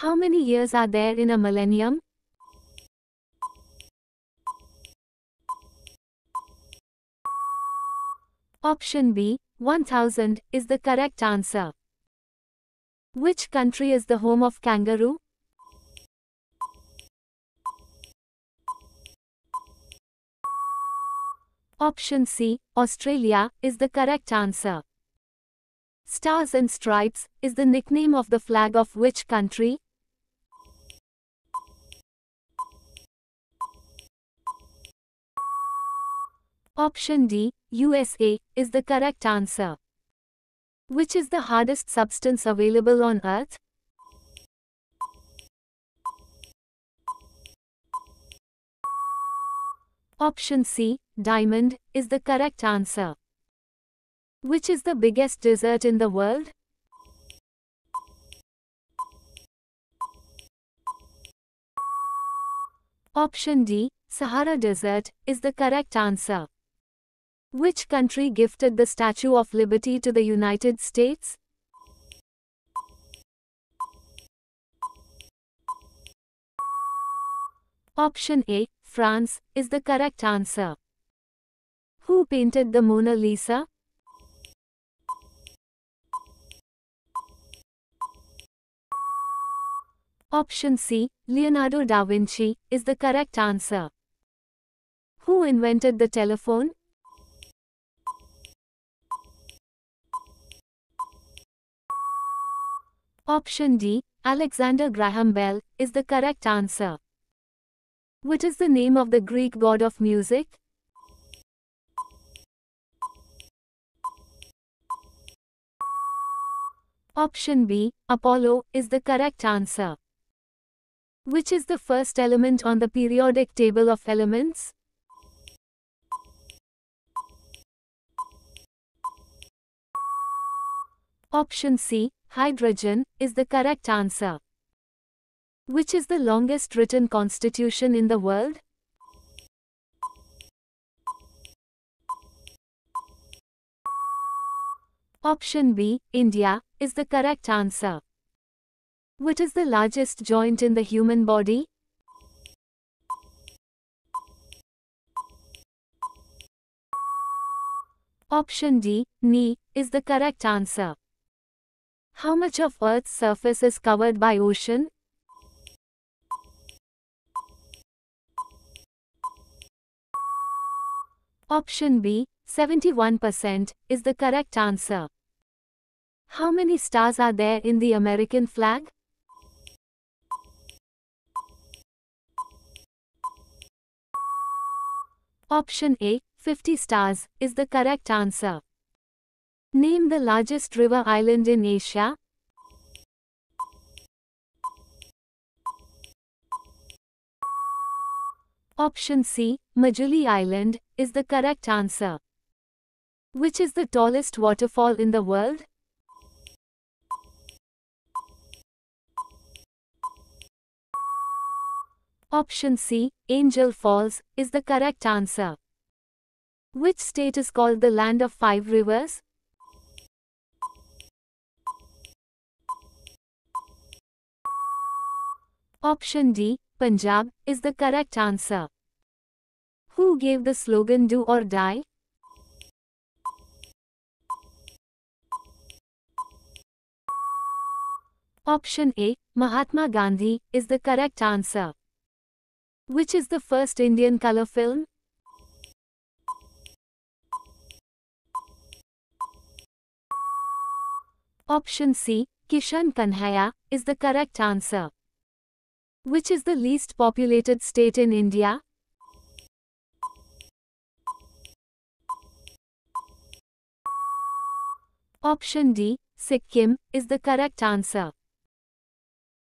How many years are there in a millennium? Option B, 1000, is the correct answer. Which country is the home of kangaroo? Option C, Australia, is the correct answer. Stars and Stripes, is the nickname of the flag of which country? Option D, USA, is the correct answer. Which is the hardest substance available on Earth? Option C, diamond, is the correct answer. Which is the biggest desert in the world? Option D, Sahara Desert, is the correct answer. Which country gifted the Statue of Liberty to the United States? Option A, France, is the correct answer. Who painted the Mona Lisa? Option C, Leonardo da Vinci, is the correct answer. Who invented the telephone? Option D, Alexander Graham Bell, is the correct answer. What is the name of the Greek god of music? Option B, Apollo, is the correct answer. Which is the first element on the periodic table of elements? Option C, hydrogen, is the correct answer. Which is the longest written constitution in the world? Option B, India, is the correct answer. What is the largest joint in the human body? Option D, knee, is the correct answer. How much of Earth's surface is covered by ocean? Option B, 71%, is the correct answer. How many stars are there in the American flag? Option A, 50 stars, is the correct answer. Name the largest river island in Asia. Option C, Majuli Island, is the correct answer. Which is the tallest waterfall in the world? Option C, Angel Falls, is the correct answer. Which state is called the land of five rivers? Option D, Punjab, is the correct answer. Who gave the slogan Do or Die? Option A, Mahatma Gandhi, is the correct answer. Which is the first Indian color film? Option C, Kisan Kanya, is the correct answer. Which is the least populated state in India? Option D, Sikkim, is the correct answer.